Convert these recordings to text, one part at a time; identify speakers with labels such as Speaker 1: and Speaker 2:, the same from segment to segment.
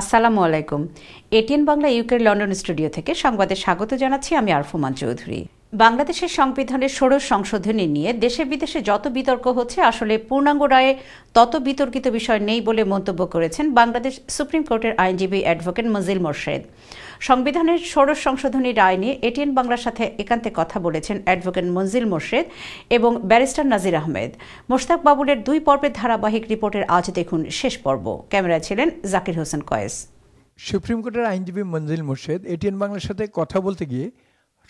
Speaker 1: আসসালামু আলাইকুম। এটিএন বাংলা ইউকের লন্ডন স্টুডিও থেকে সংবাদে স্বাগত জানাচ্ছি আমি আরফুমান চৌধুরী বাংলাদেশের সংবিধানের ষোড়শ সংশোধনী নিয়ে দেশে বিদেশে যত বিতর্ক হচ্ছে, আসলে পূর্ণাঙ্গ রায়ে তত বিতর্কিত বিষয় নেই বলে মন্তব্য করেছেন বাংলাদেশ সুপ্রিম কোর্টের আইনজীবী অ্যাডভোকেট মজিল মোর্শেদ। সংবিধানের ষোড়শ সংশোধনী রায় নিয়ে এটিএন বাংলার সাথে একান্তে কথা বলেছেন অ্যাডভোকেট মঞ্জিল মোর্শেদ এবং ব্যারিস্টার নাজির আহমেদ। মোশতাক বাবুলের দুই পর্বের ধারাবাহিক রিপোর্টের আজ দেখুন শেষ পর্ব। ক্যামেরায় ছিলেন জাকির হোসেন কয়েস।
Speaker 2: সুপ্রিম কোর্টের আইনজীবী মঞ্জিল মোর্শেদ, এটিএন বাংলার সাথে কথা বলতে গিয়ে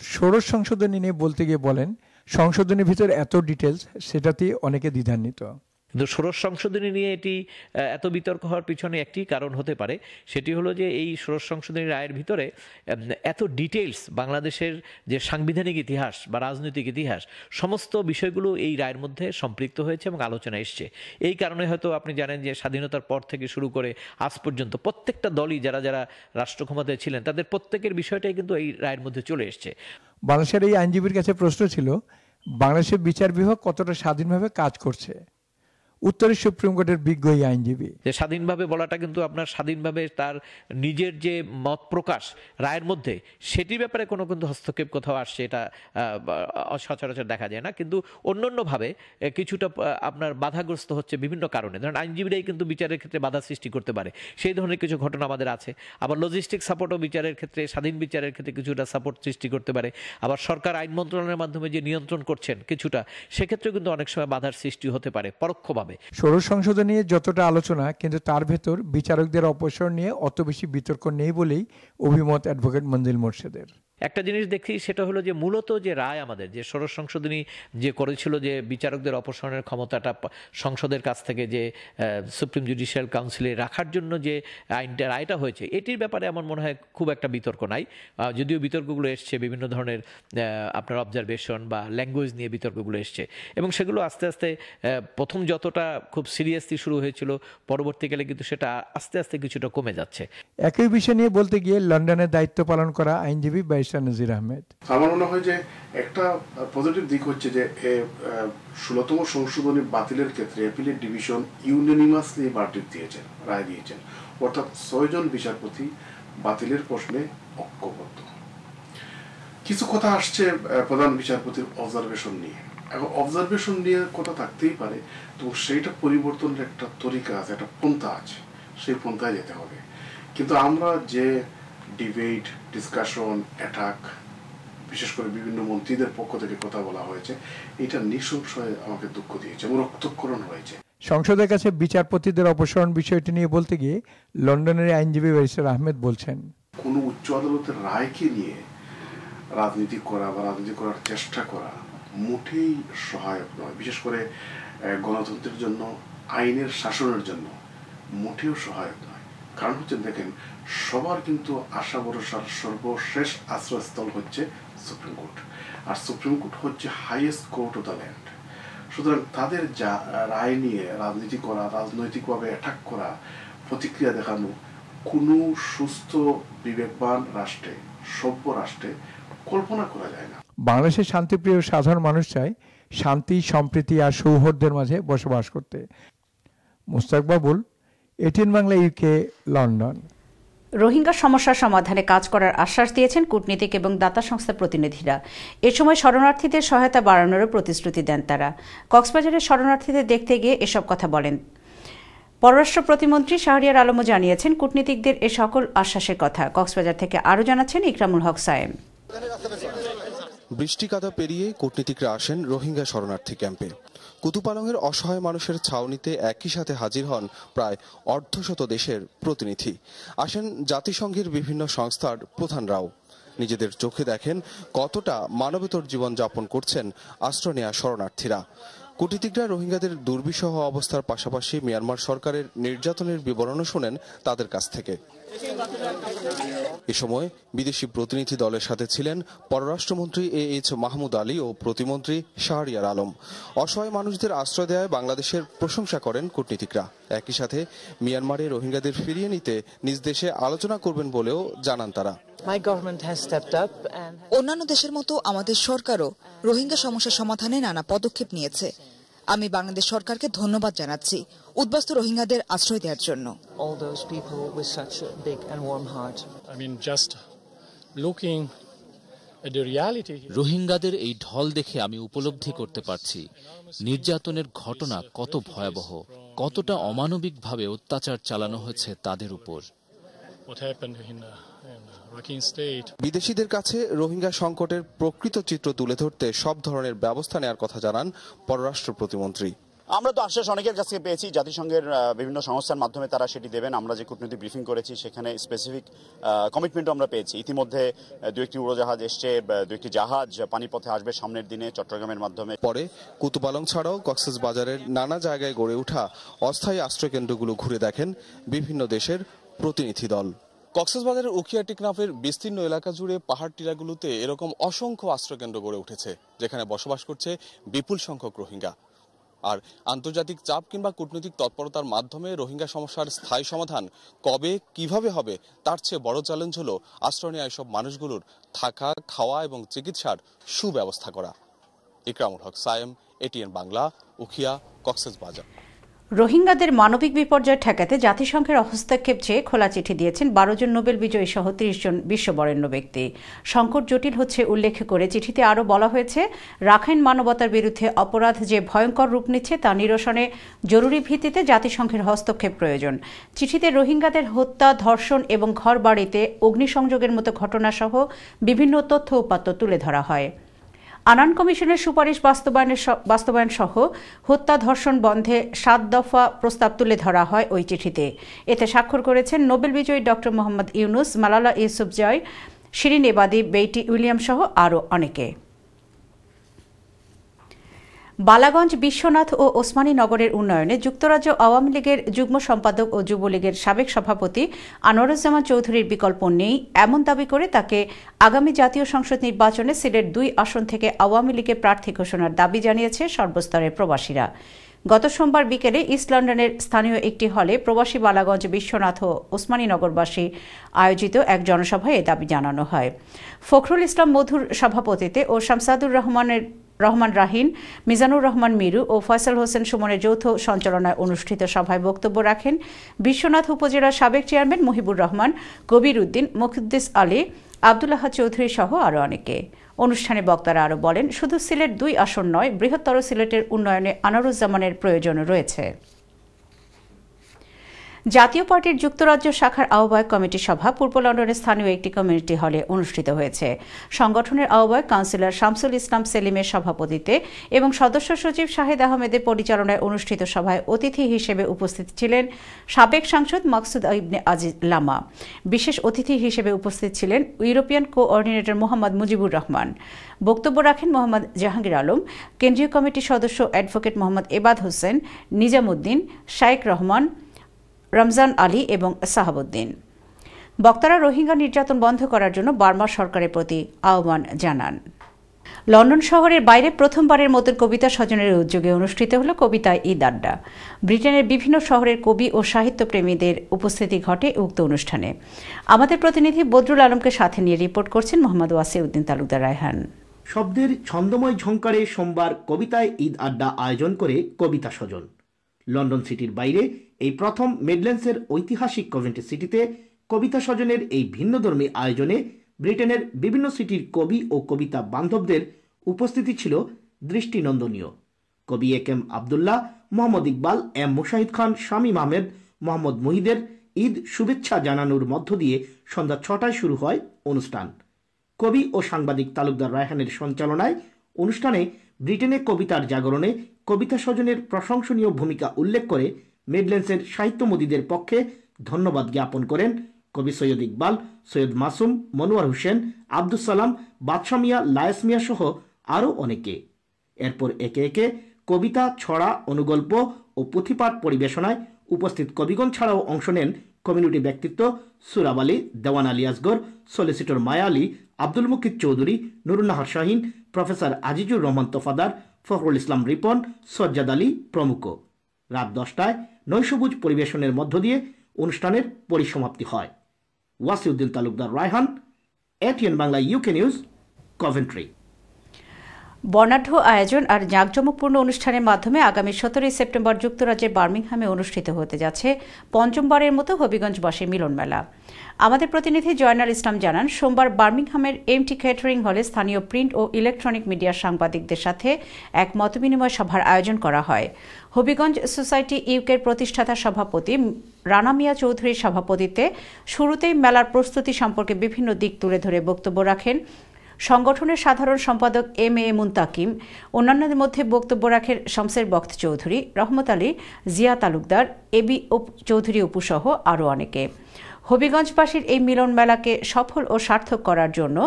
Speaker 2: ষোড়শ সংশোধনী নিয়ে বলতে গিয়ে বলেন সংশোধনীর ভিতর এত ডিটেলস সেটাতেই অনেকে দ্বিধান্বিত।
Speaker 3: কিন্তু ষোড়শ সংশোধনী নিয়ে এটি এত বিতর্ক হওয়ার পিছনে একটি কারণ হতে পারে। সেটি হলো যে এই ষোড়শ সংশোধনী রায়ের ভিতরে এত ডিটেলস বাংলাদেশের যে সাংবিধানিক ইতিহাস বা রাজনৈতিক ইতিহাস, সমস্ত বিষয়গুলো এই রায়ের মধ্যে সম্পৃক্ত হয়েছে এবং আলোচনা এসছে। এই কারণে হয়তো আপনি জানেন যে স্বাধীনতার পর থেকে শুরু করে আজ পর্যন্ত প্রত্যেকটা দলই যারা যারা রাষ্ট্র ক্ষমতায় ছিলেন, তাদের প্রত্যেকের বিষয়টাই কিন্তু এই রায়ের মধ্যে চলে এসছে।
Speaker 2: বাংলাদেশের এই আইনজীবীর কাছে প্রশ্ন ছিল, বাংলাদেশের বিচার বিভাগ কতটা স্বাধীনভাবে কাজ করছে? উত্তরে সুপ্রিম কোর্টের বিজ্ঞ আইনজীবী।
Speaker 3: যে স্বাধীনভাবে বলাটা কিন্তু আপনার স্বাধীনভাবে তার নিজের যে মত প্রকাশ রায়ের মধ্যে, সেটির ব্যাপারে কোনো কিন্তু হস্তক্ষেপ কোথাও আসছে এটা সচরাচর দেখা যায় না। কিন্তু অন্য অন্যভাবে কিছুটা আপনার বাধাগ্রস্ত হচ্ছে বিভিন্ন কারণে। ধরেন আইনজীবীরাই কিন্তু বিচারের ক্ষেত্রে বাধা সৃষ্টি করতে পারে। সেই ধরনের কিছু ঘটনা আমাদের আছে। আবার লজিস্টিক সাপোর্টও বিচারের ক্ষেত্রে, স্বাধীন বিচারের ক্ষেত্রে কিছুটা সাপোর্ট সৃষ্টি করতে পারে। আবার সরকার আইন মন্ত্রণালয়ের মাধ্যমে যে নিয়ন্ত্রণ করছেন কিছুটা, সেক্ষেত্রেও কিন্তু অনেক সময় বাধার সৃষ্টি হতে পারে, পরোক্ষভাবে।
Speaker 2: হবে। ষোড়শ সংশোধন নিয়ে যতটা আলোচনা, কিন্তু তার ভেতর বিচারকদের অপসর নিয়ে অত বেশি বিতর্ক নেই বলেই অভিমত অ্যাডভোকেট মঞ্জিল মোর্শেদের।
Speaker 3: একটা জিনিস দেখি সেটা হলো যে মূলত যে রায় আমাদের, যে ষোড়শ সংশোধনী যে করেছিল যে বিচারকদের অপসারণের ক্ষমতাটা সংসদের কাছ থেকে যে সুপ্রিম জুডিশিয়াল কাউন্সিলে রাখার জন্য যে আইনটা, রায়টা হয়েছে, এটির ব্যাপারে আমার মনে হয় খুব একটা বিতর্ক নাই। যদিও বিতর্কগুলো এসছে, বিভিন্ন ধরনের আপনার অবজারভেশন বা ল্যাঙ্গুয়েজ নিয়ে বিতর্কগুলো এসছে। এবং সেগুলো আস্তে আস্তে প্রথম যতটা খুব সিরিয়াসলি শুরু হয়েছিল, পরবর্তীকালে কিন্তু সেটা আস্তে আস্তে কিছুটা কমে যাচ্ছে।
Speaker 2: একই বিষয় নিয়ে বলতে গিয়ে লন্ডনের দায়িত্ব পালন করা আইনজীবী ব্যারিস্টার নজির আহমেদ।
Speaker 4: আমার মনে হয় যে একটা পজিটিভ দিক হচ্ছে যে ষোলতম সংশোধনী বাতিলের ক্ষেত্রে অ্যাপিলেট ডিভিশন ইউনানিমাসলি ভার্ডিক্ট দিয়েছেন, রায় দিয়েছেন। অর্থাৎ ছয়জন বিচারপতি বাতিলের প্রশ্নে ঐক্যবদ্ধ। কিছু কথা আসছে প্রধান বিচারপতির অবজারভেশন নিয়ে। এখন অবজারভেশন নিয়ে কথা থাকতেই পারে, তো সেইটা পরিবর্তনের একটা তরিকা আছে, একটা পন্থা আছে, সেই পন্থায় যেতে হবে। কিন্তু আমরা যে ডিবেট ডিসকাশন অ্যাটাক বিশেষ করে বিভিন্ন মন্ত্রীদের পক্ষ থেকে কথা বলা হয়েছে। এটা নৃশংসয়ে আমাকে দুঃখ দিয়েছে এবং রক্তক্ষরণ হয়েছে।
Speaker 2: সংসদের কাছে বিচারপতিদের অপসারণ বিষয়টি নিয়ে বলতে গিয়ে লন্ডনের আইনজীবী ব্যারিস্টার আহমেদ বলছেন।
Speaker 4: কোন উচ্চ আদালতের রায়কে নিয়ে রাজনীতি করা বা রাজনীতি করার চেষ্টা করা মোটেই সহায়ক নয়। বিশেষ করে গণতন্ত্রের জন্য আইনের শাসনের জন্য মোটেও সহায়ক নয়। কারণ হচ্ছে দেখেন, সবার কিন্তু আশা ভরসার সর্বশেষ আশ্রয়স্থল হচ্ছে সুপ্রিম কোর্ট আর সুপ্রিম কোর্ট হচ্ছে highest court of the land সুতরাং তাদের যা রায় নিয়ে রাজনীতি করা, রাজনৈতিকভাবে অ্যাটাক করা, প্রতিক্রিয়া দেখানো, কোনো সুস্থ, বিবেকবান রাষ্ট্রে, সভ্য রাষ্ট্রে কল্পনা করা যায় না।
Speaker 2: বাংলাদেশের শান্তিপ্রিয় সাধারণ মানুষ চায় শান্তি, সম্প্রীতি আর সৌহার্দ্যের মাঝে বসবাস করতে। Mustaq Babul ATN Bangla UK London.
Speaker 1: Rohingya সমস্যার সমাধানে কাজ করার আশ্বাস দিয়েছেন কূটনীতিক এবং দাতা সংস্থা প্রতিনিধিরা। এ সময় শরণার্থীদের সহায়তা বাড়ানোরও প্রতিশ্রুতি দেন তারা। কক্সবাজারের শরণার্থীদের দেখতে গিয়ে এসব কথা বলেন। পররাষ্ট্র প্রতিমন্ত্রী শাহরিয়ার আলমও জানিয়েছেন, কূটনীতিকদের এ সকল আশ্বাসের কথা। কক্সবাজার থেকে আরও জানাচ্ছেন ইকরামুল হক সায়েম।
Speaker 5: বৃষ্টি কাদা পেরিয়ে কূটনীতিকরা আসেন রোহিঙ্গা শরণার্থী ক্যাম্পে। কুতুপালংয়ের অসহায় মানুষের ছাউনিতে একই সাথে হাজির হন প্রায় অর্ধশত দেশের প্রতিনিধি। আসেন জাতিসংঘের বিভিন্ন সংস্থার প্রধানরাও। নিজেদের চোখে দেখেন কতটা মানবেতর জীবন যাপন করছেন আশ্রয় নেয়া শরণার্থীরা। কূটনীতিকরা রোহিঙ্গাদের দুর্বিষহ অবস্থার পাশাপাশি মিয়ানমার সরকারের নির্যাতনের বিবরণও শোনেন তাদের কাছ থেকে। এ সময় বিদেশি প্রতিনিধি দলের সাথে ছিলেন পররাষ্ট্রমন্ত্রী এ এইচ মাহমুদ আলী ও প্রতিমন্ত্রী শাহরিয়ার আলম। অসহায় মানুষদের আশ্রয় দেওয়ায় বাংলাদেশের প্রশংসা করেন কূটনীতিকরা। একই সাথে মিয়ানমারে রোহিঙ্গাদের ফিরিয়ে নিতে নিজ দেশে আলোচনা করবেন বলেও জানান তারা।
Speaker 6: অন্যান্য দেশের মতো আমাদের সরকারও রোহিঙ্গা সমস্যা সমাধানে নানা পদক্ষেপ নিয়েছে। আমি বাংলাদেশ সরকারকে ধন্যবাদ জানাচ্ছি উদ্বাস্তু রোহিঙ্গাদের আশ্রয় দেওয়ার জন্য।
Speaker 7: রোহিঙ্গাদের এই ঢল দেখে আমি উপলব্ধি করতে পারছি নির্যাতনের ঘটনা কত ভয়াবহ কতটা অমানবিকভাবে অত্যাচার চালানো হয়েছে তাদের উপর।
Speaker 5: বিদেশিদের কাছে রোহিঙ্গা সংকটের প্রকৃত চিত্র তুলে ধরতে সব ধরনের ব্যবস্থা নেওয়ার কথা জানান পররাষ্ট্র প্রতিমন্ত্রী।
Speaker 8: আমরা তো আশ্বাস অনেকের কাছ থেকে পেয়েছি জাতিসংঘের বিভিন্ন সংস্থার মাধ্যমে তারা সেটি দেবেন। আমরা যে কূটনৈতিক ব্রিফিং করেছি সেখানে স্পেসিফিক কমিটমেন্টও আমরা পেয়েছি। ইতিমধ্যে দু একটি উড়োজাহাজ এসছে দু একটি জাহাজ পানিপথে আসবে সামনের দিনে চট্টগ্রামের মাধ্যমে।
Speaker 5: পরে কুতুপালং ছাড়াও কক্সেস বাজারের নানা জায়গায় গড়ে ওঠা অস্থায়ী আশ্রয়কেন্দ্রগুলো ঘুরে দেখেন বিভিন্ন দেশের প্রতিনিধি দল। কক্সবাজারের উখিয়া টিকনাফের বিস্তীর্ণ এলাকা জুড়ে পাহাড় টিলাগুলোতে এরকম অসংখ্য আশ্রয়কেন্দ্র গড়ে উঠেছে, যেখানে বসবাস করছে বিপুল সংখ্যক রোহিঙ্গা। আর আন্তর্জাতিক চাপ কিংবা কূটনৈতিক তৎপরতার মাধ্যমে রোহিঙ্গা সমস্যার স্থায়ী সমাধান কবে, কীভাবে হবে, তার চেয়ে বড় চ্যালেঞ্জ হলো আশ্রয় নেওয়া এসব মানুষগুলোর থাকা, খাওয়া এবং চিকিৎসার সুব্যবস্থা করা। ইকরামুল হক, সায়েম, এটিএন বাংলা, উখিয়া কক্সবাজার
Speaker 1: রোহিঙ্গাদের মানবিক বিপর্যয় ঠেকাতে জাতিসংঘের হস্তক্ষেপ চেয়ে খোলা চিঠি দিয়েছেন বারো জন নোবেল বিজয়ী সহ ত্রিশ জন বিশ্ববরেণ্য ব্যক্তি। সংকট জটিল হচ্ছে উল্লেখ করে চিঠিতে আরও বলা হয়েছে, রাখাইন মানবতার বিরুদ্ধে অপরাধ যে ভয়ঙ্কর রূপ নিচ্ছে তা নিরসনে জরুরি ভিত্তিতে জাতিসংঘের হস্তক্ষেপ প্রয়োজন। চিঠিতে রোহিঙ্গাদের হত্যা, ধর্ষণ এবং ঘর বাড়িতে অগ্নিসংযোগের মতো ঘটনাসহ বিভিন্ন তথ্য উপাত্ত তুলে ধরা হয়। আনান কমিশনের সুপারিশ বাস্তবায়নের বাস্তবায়ন সহ হত্যা ধর্ষণ বন্ধে সাত দফা প্রস্তাব তুলে ধরা হয় ওই চিঠিতে। এতে স্বাক্ষর করেছেন নোবেল বিজয়ী doctor Mohammad Yunus, Malala Yousafzai Shirin Ebadi, Betty William সহ আরও অনেকে। বালাগঞ্জ বিশ্বনাথ ও ওসমানী নগরের উন্নয়নে যুক্তরাজ্য আওয়ামী লীগের যুগ্ম সম্পাদক ও যুবলীগের সাবেক সভাপতি আনোয়ারুজ্জামান চৌধুরীর বিকল্প নেই। এমন দাবি করে তাকে আগামী জাতীয় সংসদ নির্বাচনে সিলেট দুই আসন থেকে আওয়ামী লীগের প্রার্থী ঘোষণার দাবি জানিয়েছে সর্বস্তরের প্রবাসীরা। গত সোমবার বিকেলে ইস্ট লন্ডনের স্থানীয় একটি হলে প্রবাসী বালাগঞ্জ বিশ্বনাথ ও ওসমানীনগরবাসী আয়োজিত এক জনসভায় এ দাবি জানানো হয়। ফখরুল ইসলাম মধুর সভাপতিতে ও শামসাদুর রহমানের রহমান রাহিন, মিজানুর রহমান মিরু ও ফয়সাল হোসেন সুমনের যৌথ সঞ্চালনায় অনুষ্ঠিত সভায় বক্তব্য রাখেন বিশ্বনাথ উপজেলার সাবেক চেয়ারম্যান মহিবুর রহমান, কবির উদ্দিন, মুখদ্দিস আলী, আবদুল্লাহ চৌধুরী সহ আরও অনেকে। অনুষ্ঠানে বক্তারা আরও বলেন, শুধু সিলেট দুই আসন নয়, বৃহত্তর সিলেটের উন্নয়নে আনারুজ্জামানের প্রয়োজন রয়েছে। জাতীয় পার্টির যুক্তরাজ্য শাখার আহ্বায়ক কমিটি সভা পূর্ব লন্ডনের স্থানীয় একটি কমিউনিটি হলে অনুষ্ঠিত হয়েছে। সংগঠনের আহ্বায়ক কাউন্সিলর শামসুল ইসলাম সেলিমের সভাপতিত্বে এবং সদস্য সচিব শাহেদ আহমেদের পরিচালনায় অনুষ্ঠিত সভায় অতিথি হিসেবে উপস্থিত ছিলেন সাবেক সাংসদ মাকসুদ ইবনে আজিজ লামা। বিশেষ অতিথি হিসেবে উপস্থিত ছিলেন ইউরোপিয়ান কোঅর্ডিনেটর মোহাম্মদ মুজিবুর রহমান। বক্তব্য রাখেন মোহাম্মদ জাহাঙ্গীর আলম, কেন্দ্রীয় কমিটির সদস্য অ্যাডভোকেট মোহাম্মদ এবাদ হোসেন, নিজামুদ্দিন শাইক রহমান রমজান আলী এবং সাহাবুদ্দিন। বক্তারা রোহিঙ্গা নির্যাতন বন্ধ করার জন্য বার্মা সরকারের প্রতি আহ্বান জানান। লন্ডন শহরের বাইরে প্রথমবারের মতো কবিতা স্বজনের উদ্যোগে অনুষ্ঠিত হল কবিতা ঈদ আড্ডা। ব্রিটেনের বিভিন্ন শহরের কবি ও সাহিত্যপ্রেমীদের উপস্থিতি ঘটে উক্ত অনুষ্ঠানে। আমাদের প্রতিনিধি বদরুল আলমকে সাথে নিয়ে রিপোর্ট করছেন মোহাম্মদ ওয়াসিউদ্দিন তালুকদার রায়হান।
Speaker 9: শব্দের ছন্দময় ঝংকারে সোমবার কবিতায় ঈদ আড্ডা আয়োজন করে কবিতা স্বজন। লন্ডন সিটির বাইরে এই প্রথম মিডল্যান্ডসের ঐতিহাসিক কভেন্ট্রি সিটিতে কবিতা স্বজনের এই ভিন্নধর্মী আয়োজনে ব্রিটেনের বিভিন্ন সিটির কবি ও কবিতা বান্ধবদের উপস্থিতি ছিল দৃষ্টিনন্দনীয়। কবি এ কেম আবদুল্লাহ, মোহাম্মদ ইকবাল, এম মুশাহিদ খান, শামীম আহমেদ, মোহাম্মদ মুহিদের ঈদ শুভেচ্ছা জানানোর মধ্য দিয়ে সন্ধ্যা ছটায় শুরু হয় অনুষ্ঠান। কবি ও সাংবাদিক তালুকদার রায়হানের সঞ্চালনায় অনুষ্ঠানে ব্রিটেনে কবিতার জাগরণে কবিতা স্বজনের প্রশংসনীয় ভূমিকা উল্লেখ করে মিডল্যান্ডসের সাহিত্যমোদীদের পক্ষে ধন্যবাদ জ্ঞাপন করেন কবি সৈয়দ ইকবাল, সৈয়দ মাসুম, মনোয়ার হোসেন আব্দুল সালাম বাদশা মিয়া, লায়েস মিয়া সহ আরও অনেকে। এরপর একে একে কবিতা, ছড়া, অনুগল্প ও পুঁথিপাঠ পরিবেশনায় উপস্থিত কবিগণ ছাড়াও অংশ নেন কমিউনিটি ব্যক্তিত্ব সুরাব আলী, দেওয়ান আলী আসগর, সলিসিটর মায়া আলী, আব্দুল মুকিদ চৌধুরী, নুরুন্নাহার শাহিন, প্রফেসর আজিজুর রহমান তোফাদার, ফখরুল ইসলাম রিপন, সজ্জাদ আলী প্রমুখ। রাত দশটায় নৈশভুজ পরিবেশনের মধ্য দিয়ে অনুষ্ঠানের পরিসমাপ্তি হয়। Wasiuddin Talukdar Raihan ATN Bangla UK news Coventry
Speaker 1: বর্ণাঢ্য আয়োজন আর জাঁকজমকপূর্ণ অনুষ্ঠানের মাধ্যমে আগামী সতেরোই সেপ্টেম্বর যুক্তরাজ্যের বার্মিংহামে অনুষ্ঠিত হতে যাচ্ছে পঞ্চমবারের মতো হবিগঞ্জ হবিগঞ্জবাসী মিলন মেলা আমাদের প্রতিনিধি জয়নাল ইসলাম জানান, সোমবার বার্মিংহামের এমটি ক্যাটারিং হলে স্থানীয় প্রিন্ট ও ইলেকট্রনিক মিডিয়ার সাংবাদিকদের সাথে এক মতবিনিময় সভার আয়োজন করা হয়। হবিগঞ্জ সোসাইটি ইউকের প্রতিষ্ঠাতা সভাপতি রানা মিয়া চৌধুরীর সভাপতিত্বে শুরুতেই মেলার প্রস্তুতি সম্পর্কে বিভিন্ন দিক তুলে ধরে বক্তব্য রাখেন সংগঠনের সাধারণ সম্পাদক এম এ মুন্তাকিম, অন্যান্যদের মধ্যে বক্তব্য রাখেন শমসের বক্ত চৌধুরী, রহমত আলী, জিয়া তালুকদার এবি চৌধুরী উপসহ আরও অনেকে। হবিগঞ্জবাসীর এই মিলন মেলাকে সফল ও সার্থক করার জন্য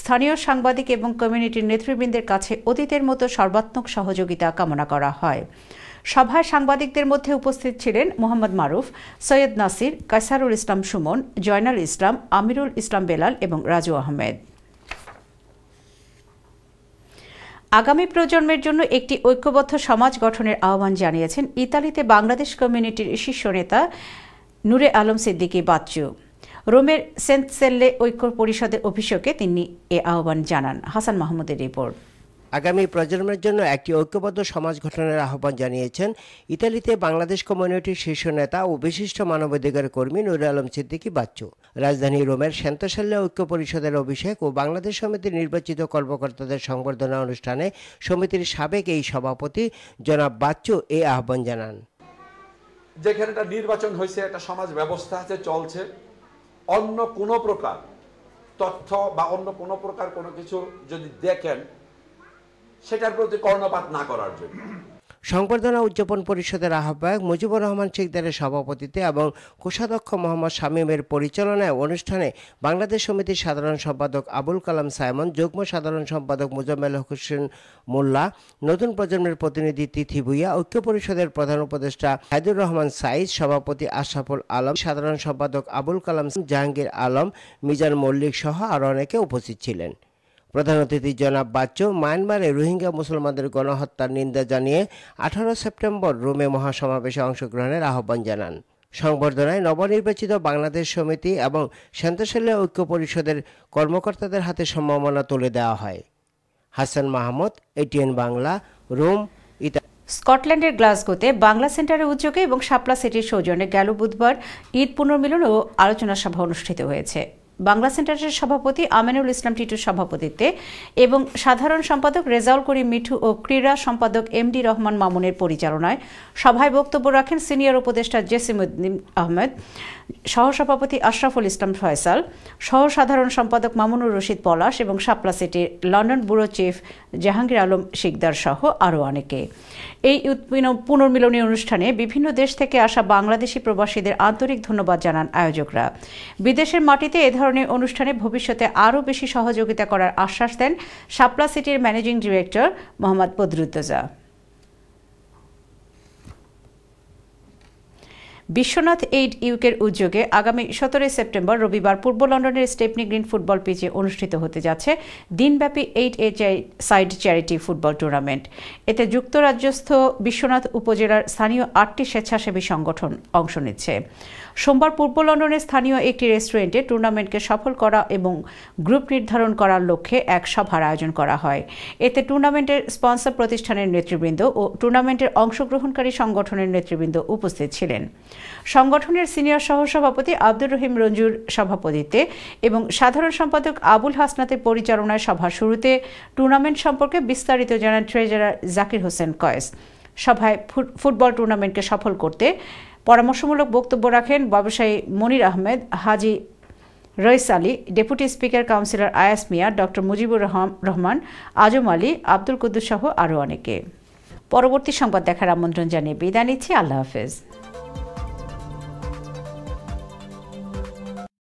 Speaker 1: স্থানীয় সাংবাদিক এবং কমিউনিটির নেতৃবৃন্দের কাছে অতীতের মতো সর্বাত্মক সহযোগিতা কামনা করা হয়। সভায় সাংবাদিকদের মধ্যে উপস্থিত ছিলেন মোহাম্মদ মারুফ, সৈয়দ নাসির কাসারুল ইসলাম সুমন, জয়নাল ইসলাম, আমিরুল ইসলাম বেলাল এবং রাজু আহমেদ। আগামী প্রজন্মের জন্য একটি ঐক্যবদ্ধ সমাজ গঠনের আহ্বান জানিয়েছেন ইতালিতে বাংলাদেশ কমিউনিটির শীর্ষ নেতা নূরে আলম সিদ্দিকী বাচ্চু। রোমের সেন্ট সেল্লে ঐক্য পরিষদের অভিষেকে তিনি এ আহ্বান জানান। হাসান মাহমুদের রিপোর্ট।
Speaker 10: আগামী প্রজন্মের জন্য একটি ঐক্যবদ্ধ সমাজ গঠনের আহ্বান জানিয়েছেন ইতালিতে বাংলাদেশ কমিউনিটির শীর্ষ নেতা ও বিশিষ্ট মানবাধিকার কর্মী নুর আলম সিদ্দিকী বাচ্চু। রাজধানী রোমের সেন্তসাল্লে ঐক্য পরিষদের অভিষেক ও বাংলাদেশ সমিতির নির্বাচিত কর্মকর্তাদের সংবর্ধনা অনুষ্ঠানে সমিতির সাবেক এই সভাপতি জনাব বাচ্চু এই আহ্বান জানান।
Speaker 11: যেখানে একটা নির্বাচন হয়েছে, একটা সমাজ ব্যবস্থা আছে, চলছে। অন্য কোনো প্রকার তথ্য বা অন্য কোনো প্রকার কোনো কিছু যদি দেখেন সেটার প্রতি কর্ণপাত না করার জন্য।
Speaker 10: সংবর্ধনা উদযাপন পরিষদের আহ্বায়ক মুজিবুর রহমান শিকদারের সভাপতিত্বে এবং কোষাধ্যক্ষ মোহাম্মদ শামীমের পরিচালনায় অনুষ্ঠানে বাংলাদেশ সমিতির সাধারণ সম্পাদক আবুল কালাম সাইমন, যুগ্ম সাধারণ সম্পাদক মুজাম্মেল হোসেন মোল্লা, নতুন প্রজন্মের প্রতিনিধি তিথি ভুইয়া, ঐক্য পরিষদের প্রধান উপদেষ্টা হায়দুর রহমান সাইদ, সভাপতি আশরাফুল আলম, সাধারণ সম্পাদক আবুল কালাম জাহাঙ্গীর আলম, মিজান মল্লিক সহ আরও অনেকে উপস্থিত ছিলেন। প্রধান অতিথি জনাব বাচ্চু, মায়ানমারে রোহিঙ্গা মুসলমানদের গণহত্যার নিন্দা জানিয়ে আঠারো সেপ্টেম্বর রোমে মহাসমাবেশে অংশগ্রহণের আহ্বান জানান। সংবর্ধনায় নবনির্বাচিত বাংলাদেশ সমিতি এবং শান্তশালী ঐক্য পরিষদের কর্মকর্তাদের হাতে সম্ভাবনা তুলে দেওয়া হয়। হাসান মাহমুদ, এটিএন বাংলা, রোম
Speaker 1: স্কটল্যান্ডের গ্লাসগোতে বাংলা সেন্টারের উদ্যোগে এবং শাপলা সিটির সৌজন্যে গেল বুধবার ঈদ পুনর্মিলন ও আলোচনা সভা অনুষ্ঠিত হয়েছে। বাংলা সেন্টারের সভাপতি আমিনুল ইসলাম টিটুর সভাপতিত্বে এবং সাধারণ সম্পাদক রেজাউল করিম মিঠু ও ক্রীড়া সম্পাদক এম ডি রহমান মামুনের পরিচালনায় সভায় বক্তব্য রাখেন সিনিয়র উপদেষ্টা জেসিমুদ্দিন আহমেদ, সহসভাপতি আশরাফুল ইসলাম ফয়সাল সহ সাধারণ সম্পাদক মামুনুর রশিদ পলাশ এবং শাপলা সিটির London bureau chief Jahangir Alam Sikdar সহ আরও অনেকে। এই পুনর্মিলনী অনুষ্ঠানে বিভিন্ন দেশ থেকে আসা বাংলাদেশি প্রবাসীদের আন্তরিক ধন্যবাদ জানান আয়োজকরা। বিদেশের মাটিতে এ ধরনের অনুষ্ঠানে ভবিষ্যতে আরও বেশি সহযোগিতা করার আশ্বাস দেন শাপলা সিটির managing director Mohammad Badruddoza. Biswanath aid ইউকের উদ্যোগে আগামী সতেরোই সেপ্টেম্বর রবিবার পূর্ব লন্ডনের স্টেপনি গ্রিন ফুটবল পিচে অনুষ্ঠিত হতে যাচ্ছে দিনব্যাপী eight a side charity football tournament. এতে যুক্তরাজ্যস্থ বিশ্বনাথ উপজেলার স্থানীয় আটটি স্বেচ্ছাসেবী সংগঠন অংশ নিচ্ছে। সোমবার পূর্ব লন্ডনের স্থানীয় একটি রেস্টুরেন্টে টুর্নামেন্টকে সফল করা এবং গ্রুপ নির্ধারণ করার লক্ষ্যে এক সভার আয়োজন করা হয়। এতে টুর্নামেন্টের স্পন্সর প্রতিষ্ঠানের নেতৃবৃন্দ ও টুর্নামেন্টের অংশগ্রহণকারী সংগঠনের নেতৃবৃন্দ উপস্থিত ছিলেন। সংগঠনের সিনিয়র সহসভাপতি আব্দুর রহিম রঞ্জুর সভাপতিত্বে এবং সাধারণ সম্পাদক আবুল হাসনাতের পরিচালনায় সভার শুরুতে টুর্নামেন্ট সম্পর্কে বিস্তারিত জানান ট্রেজারার জাকির হোসেন কয়েস। সভায় ফুটবল টুর্নামেন্টকে সফল করতে পরামর্শমূলক বক্তব্য রাখেন ব্যবসায়ী Monir Ahmed, Haji Rais Ali, deputy speaker councillor Ayas Mia, doctor Mujibur Rahman, Azam Ali, Abdul Quddus সহ আরও অনেকে। পরবর্তী সংবাদ দেখার আমন্ত্রণ জানিয়ে বিদায় নিচ্ছি। আল্লাহ হাফেজ।